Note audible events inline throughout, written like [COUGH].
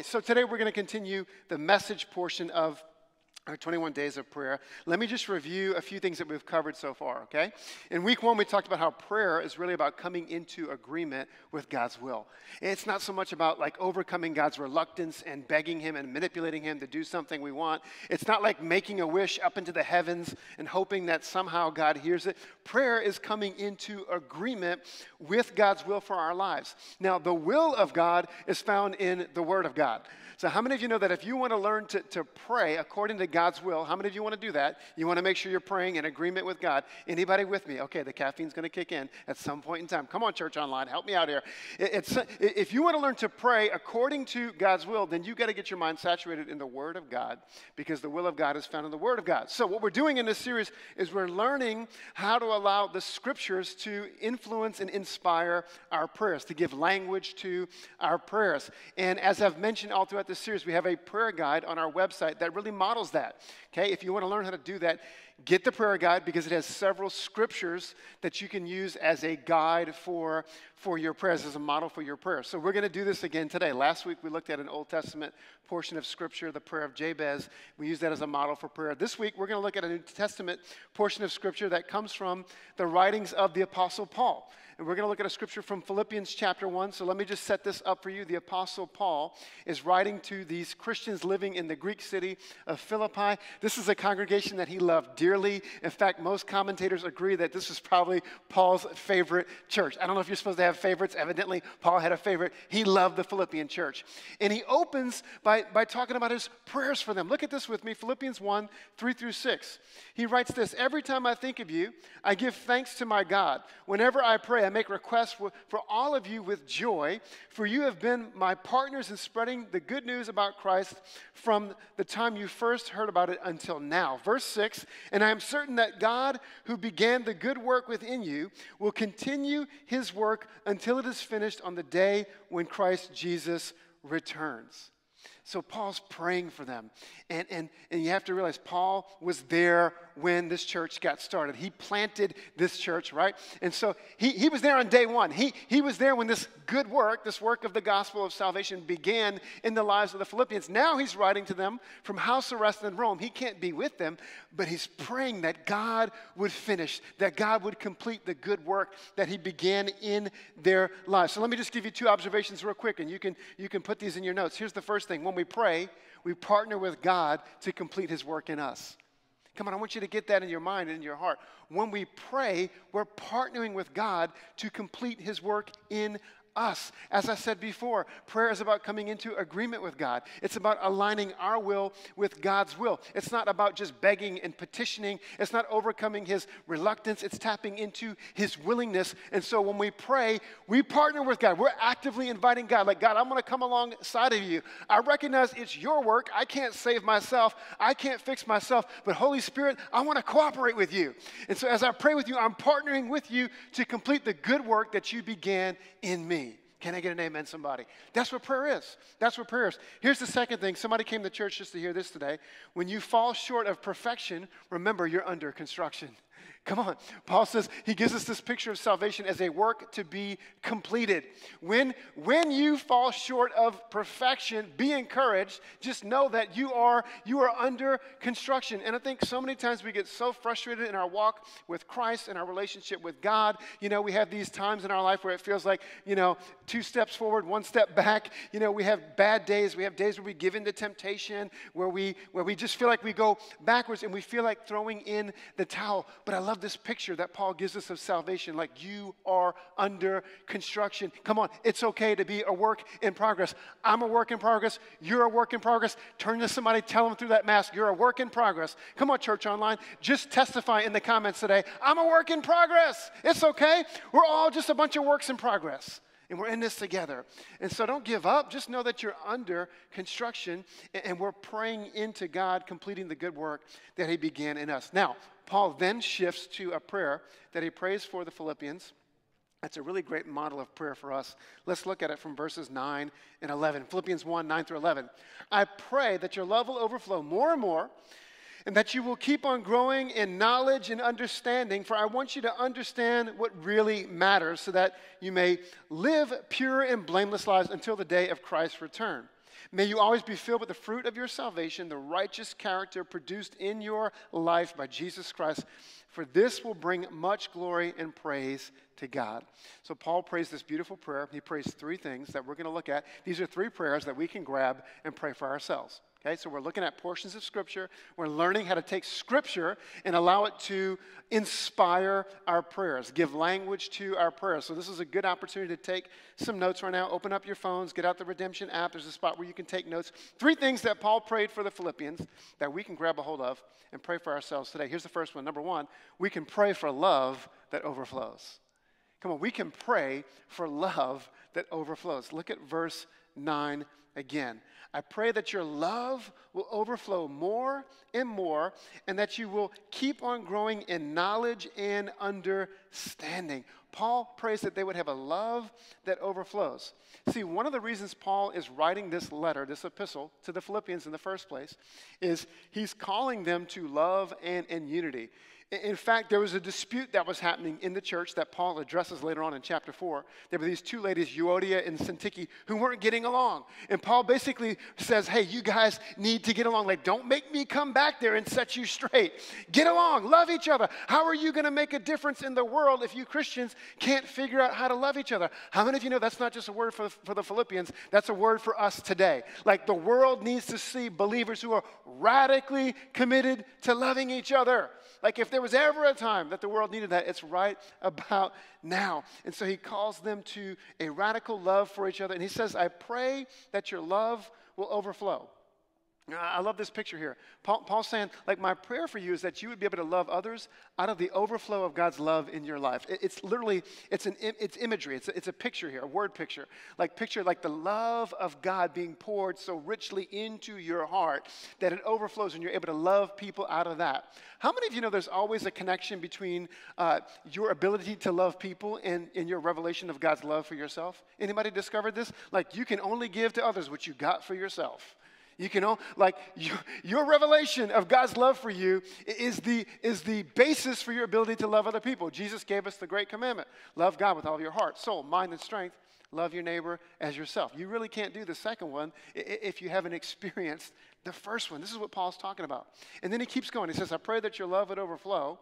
Okay, so today we're going to continue the message portion of our 21 days of prayer. Let me just review a few things that we've covered so far, okay? In week one, we talked about how prayer is really about coming into agreement with God's will. It's not so much about like overcoming God's reluctance and begging Him and manipulating Him to do something we want. It's not like making a wish up into the heavens and hoping that somehow God hears it. Prayer is coming into agreement with God's will for our lives. Now, the will of God is found in the Word of God. So, how many of you know that if you want to learn to, to pray according to God's will, how many of you want to do that? You want to make sure you're praying in agreement with God. Anybody with me? Okay, the caffeine's going to kick in at some point in time. Come on, church online, help me out here. It, if you want to learn to pray according to God's will, then you got to get your mind saturated in the Word of God because the will of God is found in the Word of God. So, what we're doing in this series is we're learning how to allow the Scriptures to influence and inspire our prayers, to give language to our prayers. And as I've mentioned all throughout this series, we have a prayer guide on our website that really models that. Okay, if you want to learn how to do that, get the prayer guide because it has several scriptures that you can use as a guide for, for your prayers, as a model for your prayers. So we're going to do this again today. Last week we looked at an Old Testament portion of scripture, the prayer of Jabez. We use that as a model for prayer. This week we're going to look at a New Testament portion of scripture that comes from the writings of the Apostle Paul. And we're going to look at a scripture from Philippians chapter 1. So let me just set this up for you. The Apostle Paul is writing to these Christians living in the Greek city of Philippi. This is a congregation that he loved dearly. In fact, most commentators agree that this is probably Paul's favorite church. I don't know if you're supposed to have favorites. Evidently, Paul had a favorite. He loved the Philippian church. And he opens by, by talking about his prayers for them. Look at this with me Philippians 1 3 through 6. He writes this Every time I think of you, I give thanks to my God. Whenever I pray, I make requests for, for all of you with joy, for you have been my partners in spreading the good news about Christ from the time you first heard about it until now. Verse 6 And I am certain that God, who began the good work within you, will continue his work until it is finished on the day when Christ Jesus returns. So Paul's praying for them. And, and, and you have to realize Paul was there when this church got started. He planted this church, right? And so he, he was there on day one. He, he was there when this good work, this work of the gospel of salvation, began in the lives of the Philippians. Now he's writing to them from house arrest in Rome. He can't be with them, but he's praying that God would finish, that God would complete the good work that he began in their lives. So let me just give you two observations real quick, and you can, you can put these in your notes. Here's the first thing when we pray, we partner with God to complete his work in us. Come on, I want you to get that in your mind and in your heart. When we pray, we're partnering with God to complete his work in us. As I said before, prayer is about coming into agreement with God. It's about aligning our will with God's will. It's not about just begging and petitioning. It's not overcoming his reluctance. It's tapping into his willingness. And so when we pray, we partner with God. We're actively inviting God, like, God, I'm going to come alongside of you. I recognize it's your work. I can't save myself. I can't fix myself. But Holy Spirit, I want to cooperate with you. And so as I pray with you, I'm partnering with you to complete the good work that you began in me. Can I get an amen, somebody? That's what prayer is. That's what prayer is. Here's the second thing. Somebody came to church just to hear this today. When you fall short of perfection, remember you're under construction. Come on. Paul says he gives us this picture of salvation as a work to be completed. When, when you fall short of perfection, be encouraged. Just know that you are, you are under construction. And I think so many times we get so frustrated in our walk with Christ and our relationship with God. You know, we have these times in our life where it feels like, you know, two steps forward, one step back. You know, we have bad days. We have days where we give in to temptation, where we, where we just feel like we go backwards and we feel like throwing in the towel. But I love this picture that Paul gives us of salvation like you are under construction. Come on, it's okay to be a work in progress. I'm a work in progress. You're a work in progress. Turn to somebody, tell them through that mask, you're a work in progress. Come on, church online, just testify in the comments today. I'm a work in progress. It's okay. We're all just a bunch of works in progress and we're in this together. And so don't give up. Just know that you're under construction and we're praying into God completing the good work that He began in us. Now, Paul then shifts to a prayer that he prays for the Philippians. That's a really great model of prayer for us. Let's look at it from verses 9 and 11. Philippians 1 9 through 11. I pray that your love will overflow more and more, and that you will keep on growing in knowledge and understanding, for I want you to understand what really matters, so that you may live pure and blameless lives until the day of Christ's return. May you always be filled with the fruit of your salvation, the righteous character produced in your life by Jesus Christ, for this will bring much glory and praise to God. So, Paul prays this beautiful prayer. He prays three things that we're going to look at. These are three prayers that we can grab and pray for ourselves. Okay, so we're looking at portions of Scripture. We're learning how to take Scripture and allow it to inspire our prayers, give language to our prayers. So, this is a good opportunity to take some notes right now. Open up your phones, get out the Redemption app. There's a spot where you can take notes. Three things that Paul prayed for the Philippians that we can grab a hold of and pray for ourselves today. Here's the first one. Number one, we can pray for love that overflows. Come on, we can pray for love that overflows. Look at verse 9 again. I pray that your love will overflow more and more, and that you will keep on growing in knowledge and understanding. Paul prays that they would have a love that overflows. See, one of the reasons Paul is writing this letter, this epistle to the Philippians in the first place, is he's calling them to love and, and unity. In fact, there was a dispute that was happening in the church that Paul addresses later on in chapter 4. There were these two ladies, Euodia and Syntyche, who weren't getting along. And Paul basically says, Hey, you guys need to get along. Like, don't make me come back there and set you straight. Get along, love each other. How are you going to make a difference in the world if you Christians can't figure out how to love each other? How many of you know that's not just a word for, for the Philippians, that's a word for us today? Like, the world needs to see believers who are radically committed to loving each other. Like, if there was ever a time that the world needed that, it's right about now. And so he calls them to a radical love for each other. And he says, I pray that your love will overflow. I love this picture here. Paul, Paul's saying, like, my prayer for you is that you would be able to love others out of the overflow of God's love in your life. It, it's literally, it's, an, it's imagery. It's a, it's a picture here, a word picture. Like, picture like the love of God being poured so richly into your heart that it overflows and you're able to love people out of that. How many of you know there's always a connection between uh, your ability to love people and, and your revelation of God's love for yourself? Anybody discovered this? Like, you can only give to others what you got for yourself. You can, all, like, [LAUGHS] your, your revelation of God's love for you is the, is the basis for your ability to love other people. Jesus gave us the great commandment love God with all of your heart, soul, mind, and strength. Love your neighbor as yourself. You really can't do the second one if you haven't experienced the first one. This is what Paul's talking about. And then he keeps going. He says, I pray that your love would overflow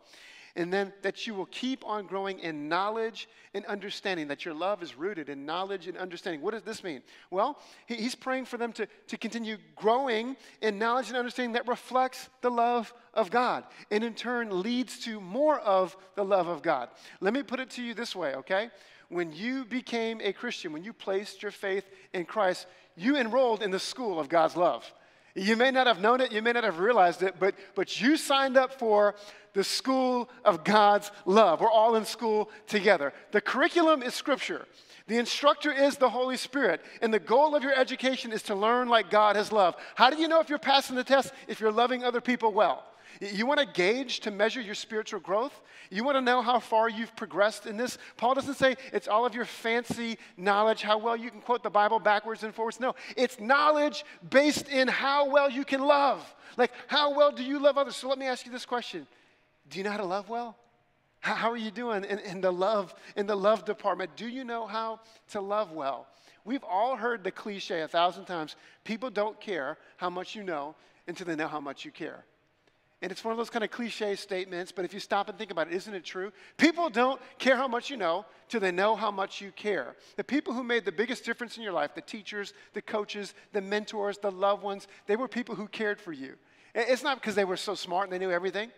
and then that you will keep on growing in knowledge and understanding, that your love is rooted in knowledge and understanding. What does this mean? Well, he, he's praying for them to, to continue growing in knowledge and understanding that reflects the love of God and in turn leads to more of the love of God. Let me put it to you this way, okay? When you became a Christian, when you placed your faith in Christ, you enrolled in the school of God's love. You may not have known it, you may not have realized it, but, but you signed up for the school of God's love. We're all in school together. The curriculum is Scripture. The instructor is the Holy Spirit, and the goal of your education is to learn like God has loved. How do you know if you're passing the test? If you're loving other people well. You want to gauge to measure your spiritual growth? You want to know how far you've progressed in this? Paul doesn't say it's all of your fancy knowledge, how well you can quote the Bible backwards and forwards. No, it's knowledge based in how well you can love. Like, how well do you love others? So let me ask you this question Do you know how to love well? How, are you doing in, in the love in the love department? Do you know how to love well? We've all heard the cliche a thousand times. People don't care how much you know until they know how much you care. And it's one of those kind of cliche statements, but if you stop and think about it, isn't it true? People don't care how much you know till they know how much you care. The people who made the biggest difference in your life, the teachers, the coaches, the mentors, the loved ones, they were people who cared for you. It's not because they were so smart and they knew everything.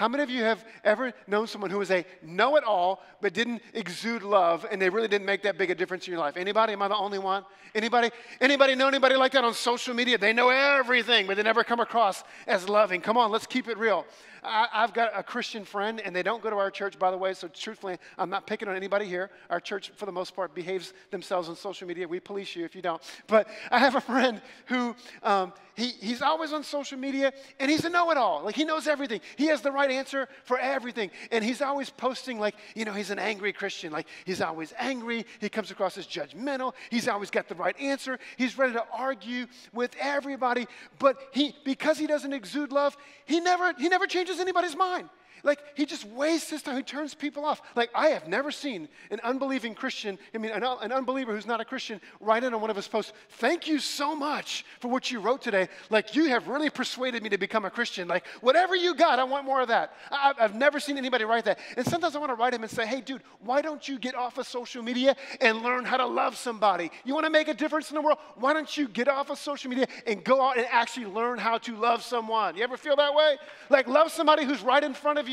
How many of you have ever known someone who was a know it all but didn't exude love and they really didn't make that big a difference in your life? Anybody? Am I the only one? Anybody? Anybody know anybody like that on social media? They know everything but they never come across as loving. Come on, let's keep it real. I, have got a Christian friend, and they don't go to our church, by the way, so truthfully, I'm not picking on anybody here. Our church, for the most part, behaves themselves on social media. We police you if you don't. But I have a friend who, um, he, he's always on social media, and he's a know it all. Like, he knows everything. He has the right answer for everything. And he's always posting, like, you know, he's an angry Christian. Like, he's always angry. He comes across as judgmental. He's always got the right answer. He's ready to argue with everybody. But he, because he doesn't exude love, he never, he never changes anybody's mind. Like, he just wastes his time. He turns people off. Like, I have never seen an unbelieving Christian, I mean, an, an, unbeliever who's not a Christian, write in on one of his posts, Thank you so much for what you wrote today. Like, you have really persuaded me to become a Christian. Like, whatever you got, I want more of that. I, I've never seen anybody write that. And sometimes I want to write him and say, Hey, dude, why don't you get off of social media and learn how to love somebody? You want to make a difference in the world? Why don't you get off of social media and go out and actually learn how to love someone? You ever feel that way? Like, love somebody who's right in front of you.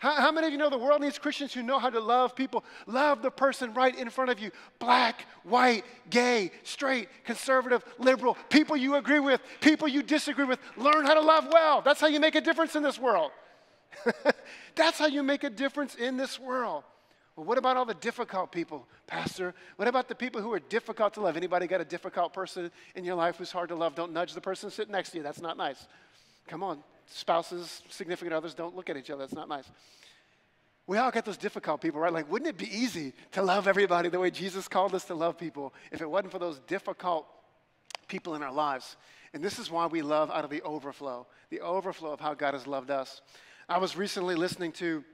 How, how, many of you know the world needs Christians who know how to love people? Love the person right in front of you black, white, gay, straight, conservative, liberal, people you agree with, people you disagree with. Learn how to love well. That's how you make a difference in this world. [LAUGHS] That's how you make a difference in this world. Well, what about all the difficult people, Pastor? What about the people who are difficult to love? Anybody got a difficult person in your life who's hard to love? Don't nudge the person sitting next to you. That's not nice. Come on spouses, significant others don't look at each other. That's not nice. We all get those difficult people, right? Like, wouldn't it be easy to love everybody the way Jesus called us to love people if it wasn't for those difficult people in our lives? And this is why we love out of the overflow, the overflow of how God has loved us. I was recently listening to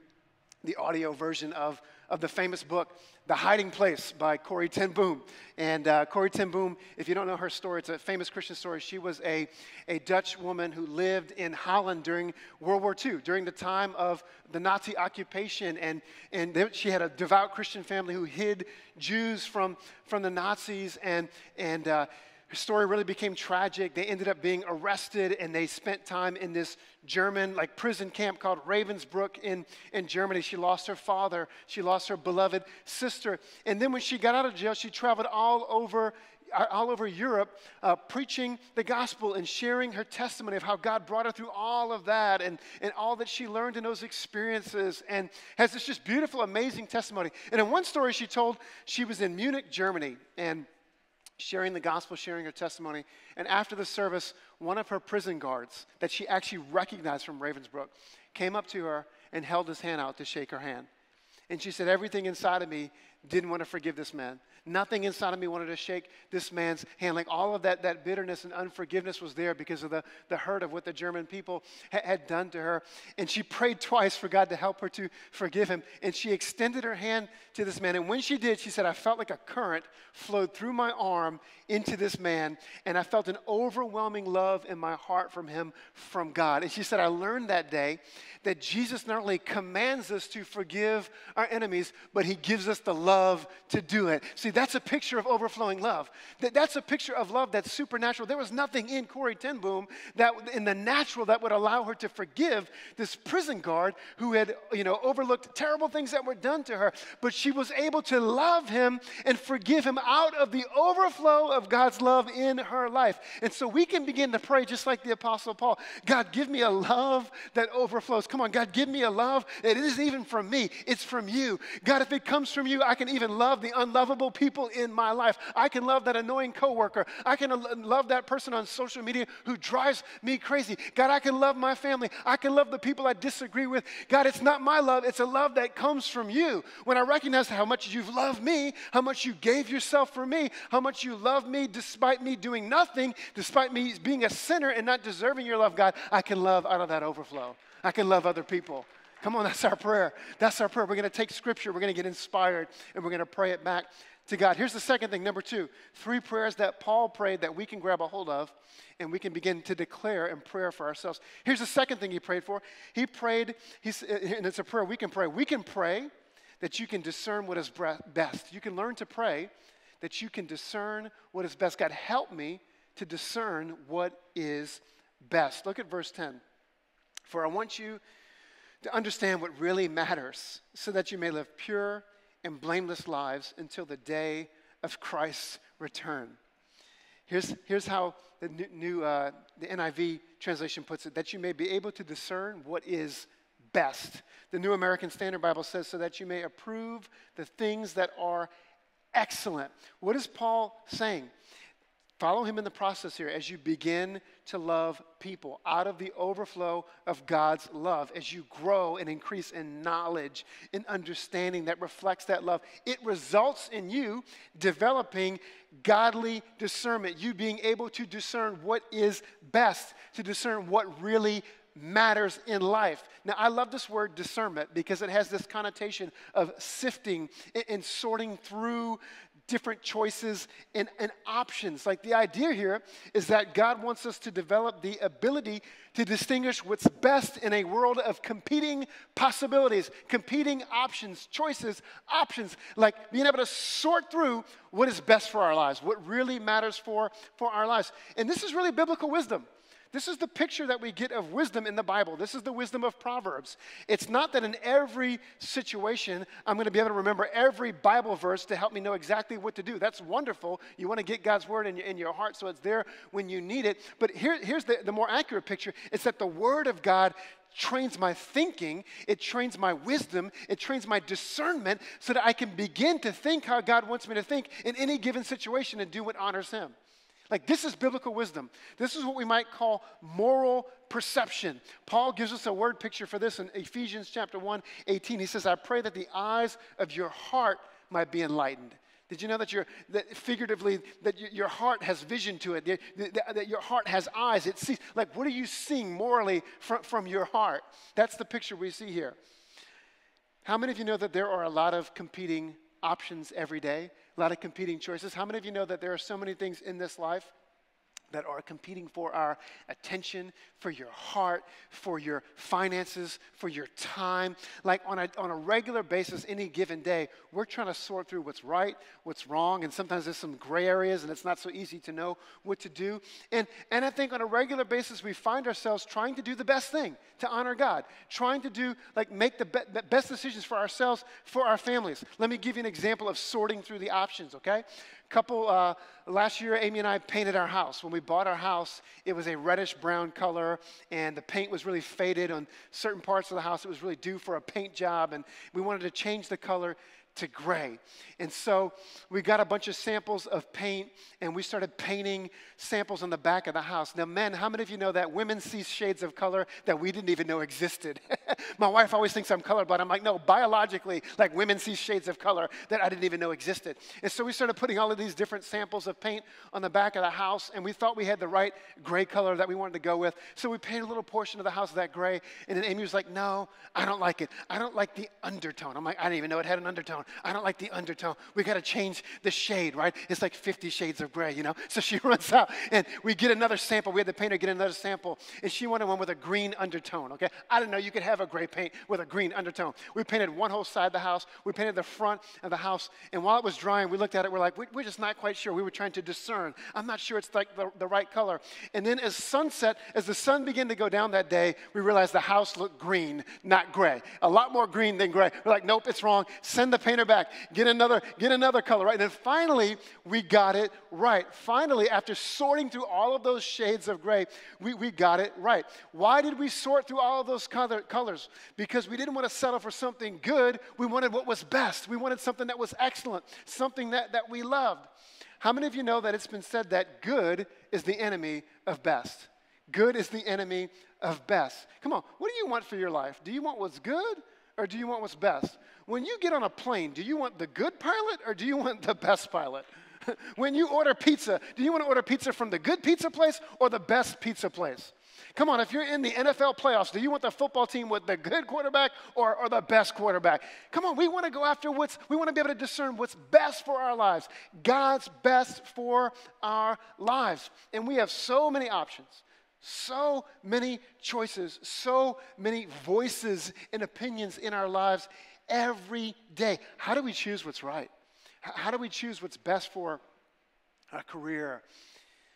the audio version of of the famous book, The Hiding Place by Corrie ten Boom. And uh, Corrie ten Boom, if you don't know her story, it's a famous Christian story. She was a, a Dutch woman who lived in Holland during World War II, during the time of the Nazi occupation. And, and they, she had a devout Christian family who hid Jews from, from the Nazis. And, and uh, her story really became tragic. They ended up being arrested and they spent time in this German like prison camp called Ravensbrück in, in Germany. She lost her father, she lost her beloved sister. And then when she got out of jail, she traveled all over uh, all over Europe, uh, preaching the gospel and sharing her testimony of how God brought her through all of that and, and all that she learned in those experiences, and has this just beautiful, amazing testimony. And in one story she told, she was in Munich, Germany, and sharing the gospel, sharing her testimony. And after the service, one of her prison guards that she actually recognized from Ravensbrück came up to her and held his hand out to shake her hand. And she said, Everything inside of me didn't want to forgive this man. Nothing inside of me wanted to shake this man's hand. Like all of that, that bitterness and unforgiveness was there because of the, the hurt of what the German people ha- had done to her. And she prayed twice for God to help her to forgive him. And she extended her hand to this man. And when she did, she said, I felt like a current flowed through my arm into this man. And I felt an overwhelming love in my heart from him, from God. And she said, I learned that day that Jesus not only commands us to forgive our enemies, but he gives us the love to do it. See, that's a picture of overflowing love. That, that's a picture of love that's supernatural. There was nothing in Corrie ten Boom that in the natural that would allow her to forgive this prison guard who had, you know, overlooked terrible things that were done to her. But she was able to love him and forgive him out of the overflow of God's love in her life. And so we can begin to pray just like the Apostle Paul God, give me a love that overflows. Come on, God, give me a love that isn't even from me, it's from you. God, if it comes from you, I can even love the unlovable people people in my life. I can love that annoying coworker. I can love that person on social media who drives me crazy. God, I can love my family. I can love the people I disagree with. God, it's not my love, it's a love that comes from you. When I recognize how much you've loved me, how much you gave yourself for me, how much you love me despite me doing nothing, despite me being a sinner and not deserving your love, God, I can love out of that overflow. I can love other people. Come on, that's our prayer. That's our prayer. We're going to take scripture, we're going to get inspired, and we're going to pray it back to God. Here's the second thing. Number two, three prayers that Paul prayed that we can grab a hold of and we can begin to declare in prayer for ourselves. Here's the second thing he prayed for. He prayed, he's, uh, and it's a prayer we can pray. We can pray that you can discern what is best. You can learn to pray that you can discern what is best. God, help me to discern what is best. Look at verse 10. For I want you to understand what really matters so that you may live pure and blameless lives until the day of Christ's return. Here's, here's how the new, new uh, the NIV translation puts it that you may be able to discern what is best. The New American Standard Bible says, so that you may approve the things that are excellent. What is Paul saying? Follow him in the process here as you begin to love people out of the overflow of God's love, as you grow and increase in knowledge and understanding that reflects that love. It results in you developing godly discernment, you being able to discern what is best, to discern what really matters in life. Now, I love this word discernment because it has this connotation of sifting and sorting through different choices and, and options. Like the idea here is that God wants us to develop the ability to distinguish what's best in a world of competing possibilities, competing options, choices, options, like being able to sort through what is best for our lives, what really matters for, for our lives. And this is really biblical wisdom. This is the picture that we get of wisdom in the Bible. This is the wisdom of Proverbs. It's not that in every situation I'm going to be able to remember every Bible verse to help me know exactly what to do. That's wonderful. You want to get God's word in your, in your heart so it's there when you need it. But here, here's the, the more accurate picture it's that the word of God trains my thinking, it trains my wisdom, it trains my discernment so that I can begin to think how God wants me to think in any given situation and do what honors Him. Like, this is biblical wisdom. This is what we might call moral perception. Paul gives us a word picture for this in Ephesians chapter 1, 18. He says, I pray that the eyes of your heart might be enlightened. Did you know that, your, that figuratively, that your heart has vision to it, that, that your heart has eyes? It sees, like, what are you seeing morally from, from your heart? That's the picture we see here. How many of you know that there are a lot of competing options every day? A lot of competing choices. How many of you know that there are so many things in this life that are competing for our attention, for your heart, for your finances, for your time. Like on a, on a regular basis, any given day, we're trying to sort through what's right, what's wrong, and sometimes there's some gray areas and it's not so easy to know what to do. And, and I think on a regular basis, we find ourselves trying to do the best thing to honor God, trying to do, like, make the be- best decisions for ourselves, for our families. Let me give you an example of sorting through the options, okay? Couple uh, last year amy and i painted our house. When we bought our house it was a reddish brown color and the paint was really faded on certain parts of the house. It was really due for a paint job and we wanted to change the color to gray. And so we got a bunch of samples of paint and we started painting samples on the back of the house. Now, men, how many of you know that women see shades of color that we didn't even know existed? [LAUGHS] My wife always thinks I'm colorblind. I'm like, no, biologically, like women see shades of color that I didn't even know existed. And so we started putting all of these different samples of paint on the back of the house and we thought we had the right gray color that we wanted to go with. So we painted a little portion of the house that gray. And then Amy was like, no, I don't like it. I don't like the undertone. I'm like, I didn't even know it had an undertone. I don't like the undertone. We got to change the shade, right? It's like 50 shades of gray, you know? [LAUGHS] So she runs out and we get another sample. We had the painter get another sample and she wanted one with a green undertone, okay? I didn't know you could have a gray paint with a green undertone. We painted one whole side of the house. We painted the front of the house. And while it was drying, we looked at it. We're like, we're just not quite sure. We were trying to discern. I'm not sure it's like the, the right color. And then as sunset, as the sun began to go down that day, we realized the house looked green, not gray. A lot more green than gray. We're like, nope, it's wrong. Send the painter back get another, get another color, right? And then finally, we got it right. Finally, after sorting through all of those shades of gray, we, we got it right. Why did we sort through all of those color, colors? Because we didn't want to settle for something good. We wanted what was best. We wanted something that was excellent, something that, that we loved. How many of you know that it's been said that good is the enemy of best? Good is the enemy of best. Come on, what do you want for your life? Do you want what's good or do you want what's best? When you get on a plane, do you want the good pilot or do you want the best pilot? [LAUGHS] when you order pizza, do you want to order pizza from the good pizza place or the best pizza place? Come on, if you're in the NFL playoffs, do you want the football team with the good quarterback or, or the best quarterback? Come on, we want to go after what's, we want to be able to discern what's best for our lives, God's best for our lives. And we have so many options. So many choices, so many voices and opinions in our lives every day. How do we choose what's right? How do we choose what's best for our career,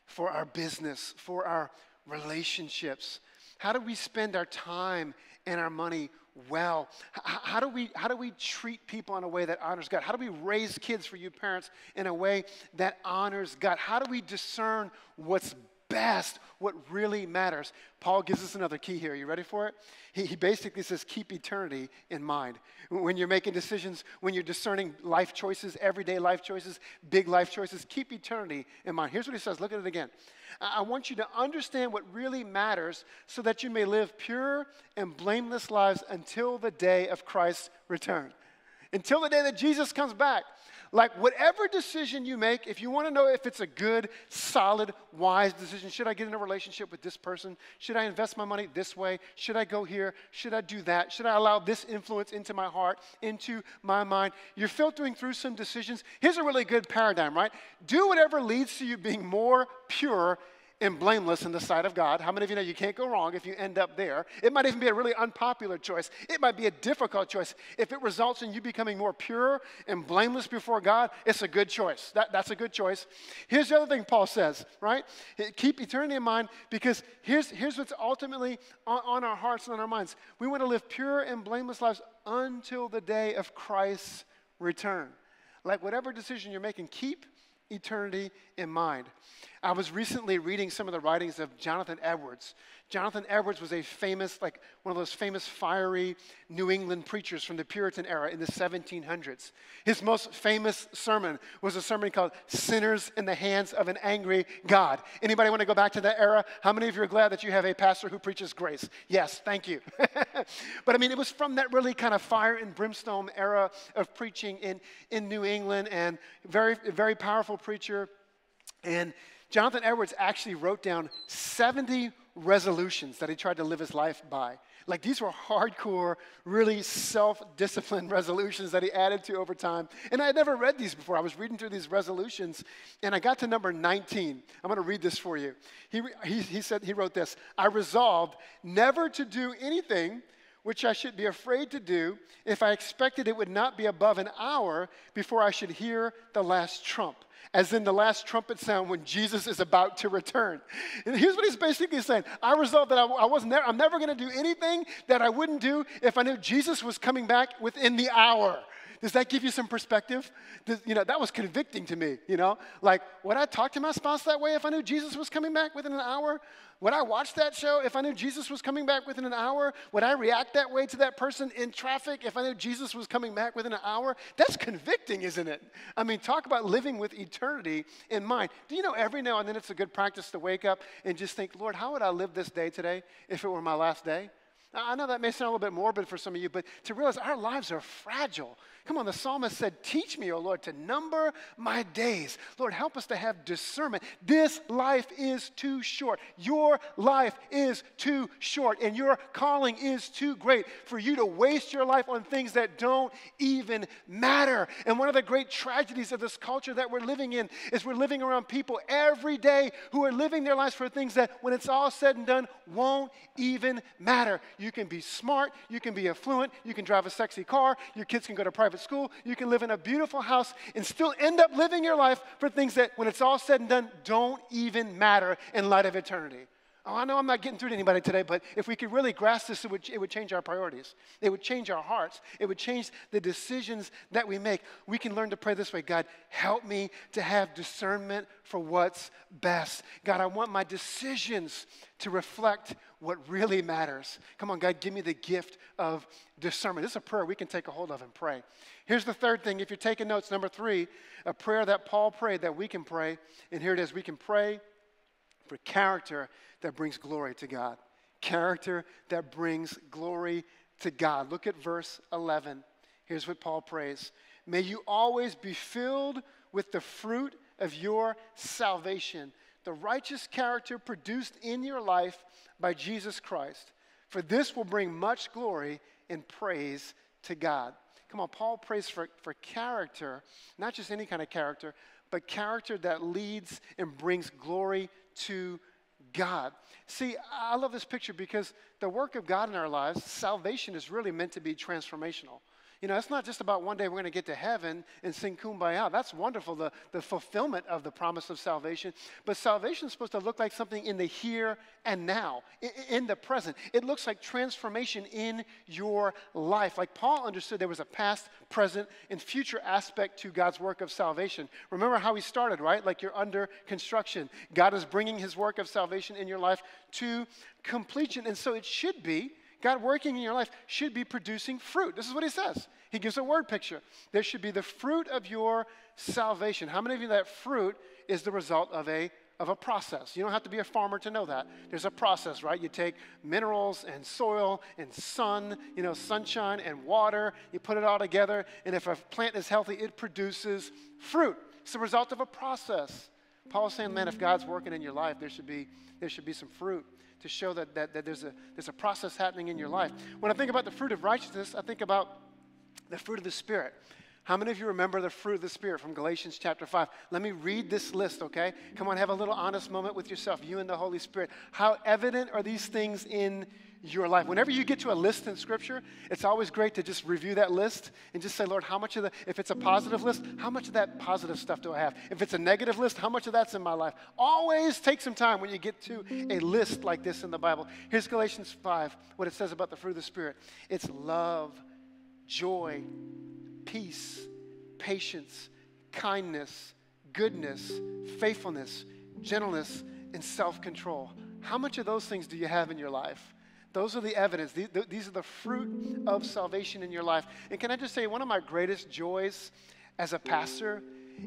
for our business, for our relationships? How do we spend our time and our money well? How do, we, how do we treat people in a way that honors God? How do we raise kids for you parents in a way that honors God? How do we discern what's best, what really matters. Paul gives us another key here. Are you ready for it? He, he basically says, keep eternity in mind. When you're making decisions, when you're discerning life choices, everyday life choices, big life choices, keep eternity in mind. Here's what he says look at it again. I want you to understand what really matters so that you may live pure and blameless lives until the day of Christ's return. until the day that Jesus comes back. Like, whatever decision you make, if you want to know if it's a good, solid, wise decision, should I get in a relationship with this person? Should I invest my money this way? Should I go here? Should I do that? Should I allow this influence into my heart, into my mind? You're filtering through some decisions. Here's a really good paradigm, right? Do whatever leads to you being more pure and blameless in the sight of God. How many of you know you can't go wrong if you end up there? It might even be a really unpopular choice. It might be a difficult choice. If it results in you becoming more pure and blameless before God, it's a good choice. That, that's a good choice. Here's the other thing Paul says, right? Keep eternity in mind because here's, here's what's ultimately on, on our hearts and on our minds. We want to live pure and blameless lives until the day of Christ's return. Like whatever decision you're making, keep eternity in mind. I was recently reading some of the writings of Jonathan Edwards. Jonathan Edwards was a famous, like one of those famous fiery New England preachers from the Puritan era in the 1700s. His most famous sermon was a sermon called Sinners in the Hands of an Angry God. Anybody want to go back to that era? How many of you are glad that you have a pastor who preaches grace? Yes, thank you. [LAUGHS] but I mean, it was from that really kind of fire and brimstone era of preaching in, in New England and very, very powerful preacher. And Jonathan Edwards actually wrote down 70 resolutions that he tried to live his life by. Like these were hardcore, really self disciplined [LAUGHS] resolutions that he added to over time. And I had never read these before. I was reading through these resolutions and I got to number 19. I'm going to read this for you. He, he, he said, he wrote this I resolved never to do anything which I should be afraid to do if I expected it would not be above an hour before I should hear the last trump as in the last trumpet sound when Jesus is about to return. And here's what he's basically saying I resolved that I, I was never, I'm never going to do anything that I wouldn't do if I knew Jesus was coming back within the hour. Does that give you some perspective? Does, you know, that was convicting to me, you know? Like, would I talk to my spouse that way if I knew Jesus was coming back within an hour? Would I watch that show if I knew Jesus was coming back within an hour? Would I react that way to that person in traffic if I knew Jesus was coming back within an hour? That's convicting, isn't it? I mean, talk about living with eternity in mind. Do you know every now and then it's a good practice to wake up and just think, Lord, how would I live this day today if it were my last day? I know that may sound a little bit morbid for some of you, but to realize our lives are fragile. Come on, the psalmist said, Teach me, O Lord, to number my days. Lord, help us to have discernment. This life is too short. Your life is too short, and your calling is too great for you to waste your life on things that don't even matter. And one of the great tragedies of this culture that we're living in is we're living around people every day who are living their lives for things that, when it's all said and done, won't even matter. You can be smart, you can be affluent, you can drive a sexy car, your kids can go to private private school, you can live in a beautiful house and still end up living your life for things that, when it's all said and done, don't even matter in light of eternity. Oh, I know I'm not getting through to anybody today, but if we could really grasp this, it would, it would change our priorities. It would change our hearts. It would change the decisions that we make. We can learn to pray this way God, help me to have discernment for what's best. God, I want my decisions to reflect what really matters. Come on, God, give me the gift of discernment. This is a prayer we can take a hold of and pray. Here's the third thing. If you're taking notes, number three, a prayer that Paul prayed that we can pray. And here it is we can pray for character that brings glory to God. Character that brings glory to God. Look at verse 11. Here's what Paul prays May you always be filled with the fruit of your salvation, the righteous character produced in your life by Jesus Christ. For this will bring much glory and praise to God. Come on, Paul prays for, for character, not just any kind of character, but character that leads and brings glory to God. See, I love this picture because the work of God in our lives, salvation is really meant to be transformational. You know, it's not just about one day we're going to get to heaven and sing kumbaya. That's wonderful, the, the fulfillment of the promise of salvation. But salvation is supposed to look like something in the here and now, in, the present. It looks like transformation in your life. Like Paul understood there was a past, present, and future aspect to God's work of salvation. Remember how he started, right? Like you're under construction. God is bringing his work of salvation in your life to completion. And so it should be God working in your life should be producing fruit. This is what he says. He gives a word picture. There should be the fruit of your salvation. How many of you that fruit is the result of a, of a process. You don't have to be a farmer to know that. There's a process, right? You take minerals and soil and sun, you know, sunshine and water, you put it all together, and if a plant is healthy, it produces fruit. It's the result of a process. Paul's saying, man, if God's working in your life, there should be, there should be some fruit to show that, that, that there's, a, there's a process happening in your life. When I think about the fruit of righteousness, I think about the fruit of the Spirit. How many of you remember the fruit of the Spirit from Galatians chapter 5? Let me read this list, okay? Come on, have a little honest moment with yourself, you and the Holy Spirit. How evident are these things in your life? Whenever you get to a list in Scripture, it's always great to just review that list and just say, Lord, how much of the, if it's a positive list, how much of that positive stuff do I have? If it's a negative list, how much of that's in my life? Always take some time when you get to a list like this in the Bible. Here's Galatians 5, what it says about the fruit of the Spirit it's love, joy, peace, patience, kindness, goodness, faithfulness, gentleness, and self control. How much of those things do you have in your life? Those are the evidence. These are the fruit of salvation in your life. And can I just say, one of my greatest joys as a pastor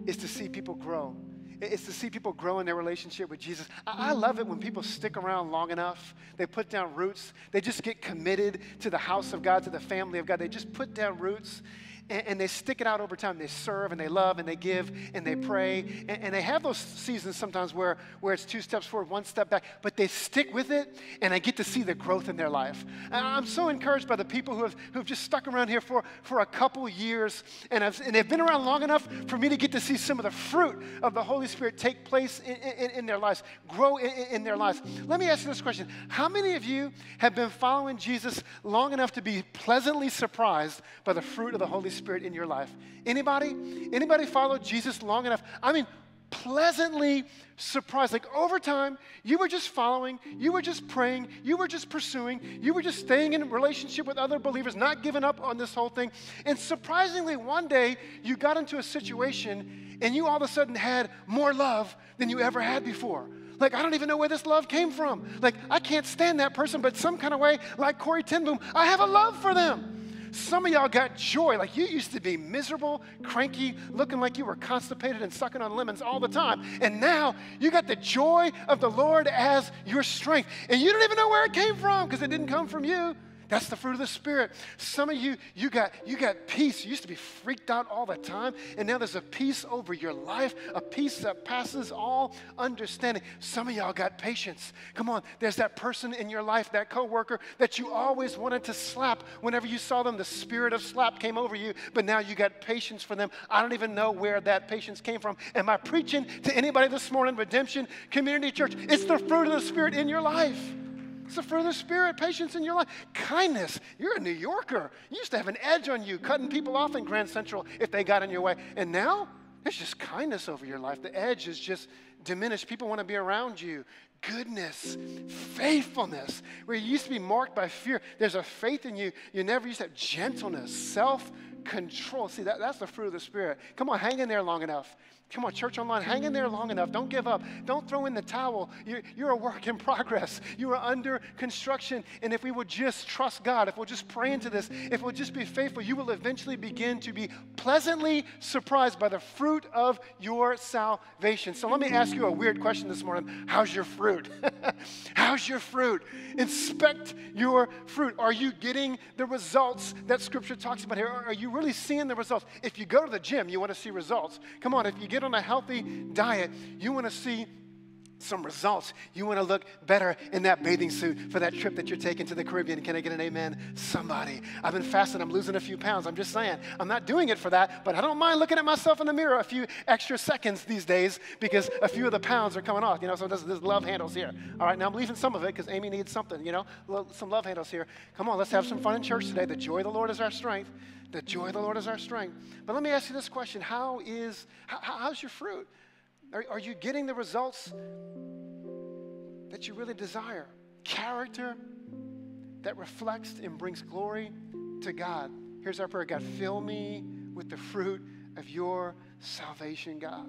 is to see people grow. It's to see people grow in their relationship with Jesus. I love it when people stick around long enough. They put down roots. They just get committed to the house of God, to the family of God. They just put down roots and, and, they stick it out over time. They serve and they love and they give and they pray. And, and, they have those seasons sometimes where, where it's two steps forward, one step back, but they stick with it and I get to see the growth in their life. I'm so encouraged by the people who have, who have just stuck around here for, for a couple years and, I've, and they've been around long enough for me to get to see some of the fruit of the Holy Spirit take place in, in, in their lives, grow in, in their lives. Let me ask you this question How many of you have been following Jesus long enough to be pleasantly surprised by the fruit of the Holy Spirit in your life? Anybody? Anybody follow Jesus long enough? I mean, pleasantly surprised. Like over time, you were just following, you were just praying, you were just pursuing, you were just staying in relationship with other believers, not giving up on this whole thing. And surprisingly, one day you got into a situation and you all of a sudden had more love than you ever had before. Like, I don't even know where this love came from. Like, I can't stand that person, but some kind of way, like Corrie ten Boom, I have a love for them. Some of y'all got joy. Like you used to be miserable, cranky, looking like you were constipated and sucking on lemons all the time. And now you got the joy of the Lord as your strength. And you don't even know where it came from because it didn't come from you. That's the fruit of the Spirit. Some of you, you got, you got peace. You used to be freaked out all the time, and now there's a peace over your life, a peace that passes all understanding. Some of y'all got patience. Come on, there's that person in your life, that coworker that you always wanted to slap. Whenever you saw them, the spirit of slap came over you, but now you got patience for them. I don't even know where that patience came from. Am I preaching to anybody this morning, Redemption Community Church? It's the fruit of the Spirit in your life. It's the fruit of the Spirit, patience in your life. Kindness. You're a New Yorker. You used to have an edge on you, cutting people off in Grand Central if they got in your way. And now, there's just kindness over your life. The edge is just diminished. People want to be around you. Goodness, faithfulness, where you used to be marked by fear. There's a faith in you. You never used to have gentleness, self control. See, that, that's the fruit of the Spirit. Come on, hang in there long enough. Come on, church online, hang in there long enough. Don't give up. Don't throw in the towel. You're, you're, a work in progress. You are under construction. And if we would just trust God, if we'll just pray into this, if we'll just be faithful, you will eventually begin to be pleasantly surprised by the fruit of your salvation. So let me ask you a weird question this morning How's your fruit? [LAUGHS] How's your fruit? Inspect your fruit. Are you getting the results that Scripture talks about here? Are you really seeing the results? If you go to the gym, you want to see results. Come on, if you get on a healthy diet, you want to see some results. You want to look better in that bathing suit for that trip that you're taking to the Caribbean. Can I get an amen? Somebody. I've been fasting. I'm losing a few pounds. I'm just saying. I'm not doing it for that, but I don't mind looking at myself in the mirror a few extra seconds these days because a few of the pounds are coming off. You know, so there's, there's love handles here. All right, now I'm leaving some of it because Amy needs something, you know, some love handles here. Come on, let's have some fun in church today. The joy of the Lord is our strength. The joy of the Lord is our strength. But let me ask you this question How is, how, how's your fruit? Are, are you getting the results that you really desire? Character that reflects and brings glory to God. Here's our prayer God, fill me with the fruit of your salvation, God.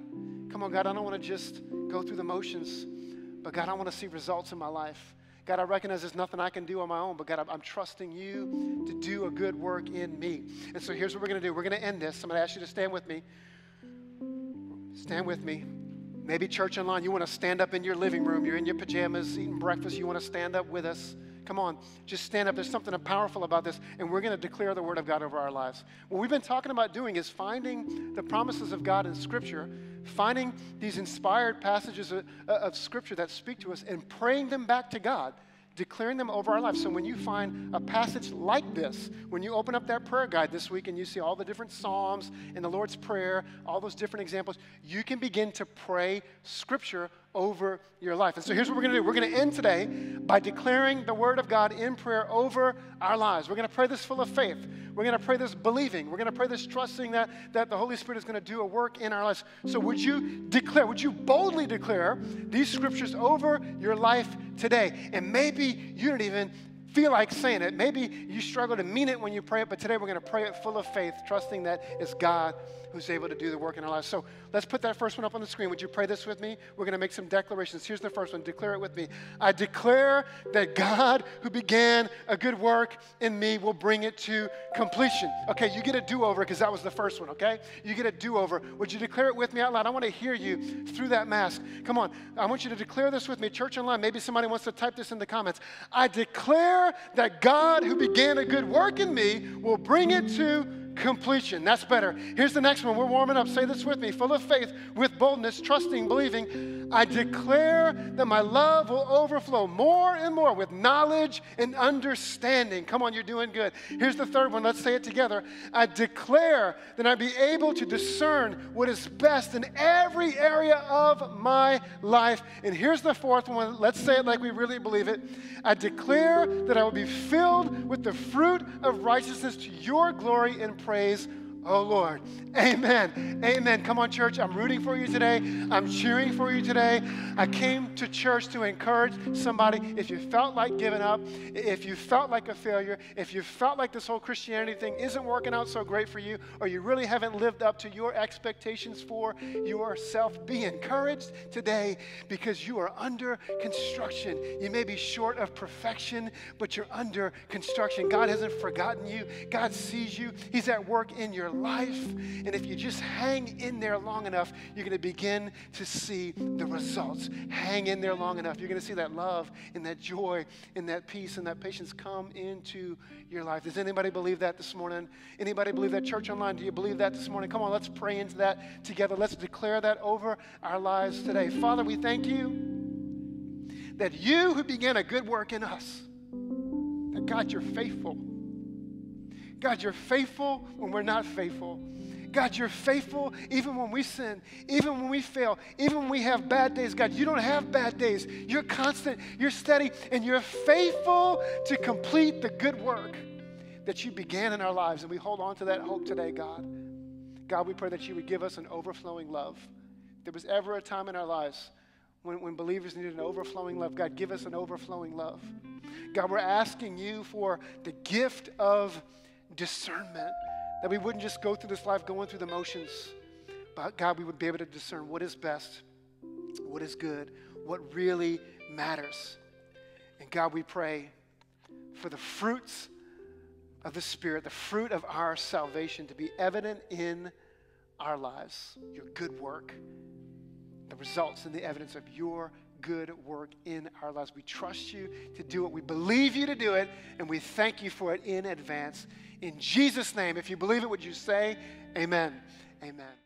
Come on, God, I don't want to just go through the motions, but God, I want to see results in my life. God, I recognize there's nothing I can do on my own, but God, I'm, trusting you to do a good work in me. And so here's what we're going to do. We're going to end this. I'm going to ask you to stand with me. Stand with me. Maybe church online, you want to stand up in your living room. You're in your pajamas eating breakfast. You want to stand up with us. Come on, just stand up. There's something powerful about this, and we're going to declare the Word of God over our lives. What we've been talking about doing is finding the promises of God in Scripture, finding these inspired passages of, of Scripture that speak to us, and praying them back to God declaring them over our lives. So when you find a passage like this, when you open up that prayer guide this week and you see all the different Psalms and the Lord's Prayer, all those different examples, you can begin to pray Scripture over your life. And so here's what we're going to do we're going to end today by declaring the Word of God in prayer over our lives. We're going to pray this full of faith. We're going to pray this believing. We're going to pray this trusting that, that the Holy Spirit is going to do a work in our lives. So would you declare, would you boldly declare these scriptures over your life today? And maybe you don't even feel like saying it. Maybe you struggle to mean it when you pray it, but today we're going to pray it full of faith, trusting that it's God who's able to do the work in our lives. So let's put that first one up on the screen. Would you pray this with me? We're going to make some declarations. Here's the first one. Declare it with me. I declare that God who began a good work in me will bring it to completion. Okay, you get a do over because that was the first one, okay? You get a do over. Would you declare it with me out loud? I want to hear you through that mask. Come on. I want you to declare this with me. Church online, maybe somebody wants to type this in the comments. I declare that God who began a good work in me will bring it to completion. That's better. Here's the next one. We're warming up. Say this with me. Full of faith, with boldness, trusting, believing. I declare that my love will overflow more and more with knowledge and understanding. Come on, you're doing good. Here's the third one. Let's say it together. I declare that I'll be able to discern what is best in every area of my life. And here's the fourth one. Let's say it like we really believe it. I declare that I will be filled with the fruit of righteousness to your glory and praise Oh Lord. Amen. Amen. Come on, church. I'm rooting for you today. I'm cheering for you today. I came to church to encourage somebody. If you felt like giving up, if you felt like a failure, if you felt like this whole Christianity thing isn't working out so great for you, or you really haven't lived up to your expectations for yourself, be encouraged today because you are under construction. You may be short of perfection, but you're under construction. God hasn't forgotten you, God sees you, He's at work in your life. And if you just hang in there long enough, you're going to begin to see the results. Hang in there long enough. You're going to see that love and that joy and that peace and that patience come into your life. Does anybody believe that this morning? Anybody believe that? Church online, do you believe that this morning? Come on, let's pray into that together. Let's declare that over our lives today. Father, we thank you that you who began a good work in us, that God, you're faithful God, you're faithful when we're not faithful. God, you're faithful even when we sin, even when we fail, even when we have bad days. God, you don't have bad days. You're constant, you're steady, and you're faithful to complete the good work that you began in our lives. And we hold on to that hope today, God. God, we pray that you would give us an overflowing love. If there was ever a time in our lives when, when believers needed an overflowing love, God, give us an overflowing love. God, we're asking you for the gift of discernment, that we wouldn't just go through this life going through the motions, but God, we would be able to discern what is best, what is good, what really matters. And God, we pray for the fruits of the Spirit, the fruit of our salvation to be evident in our lives, your good work, the results and the evidence of your good work in our lives. We trust you to do it. We believe you to do it, and we thank you for it in advance. In Jesus' name, if you believe it, would you say amen? Amen.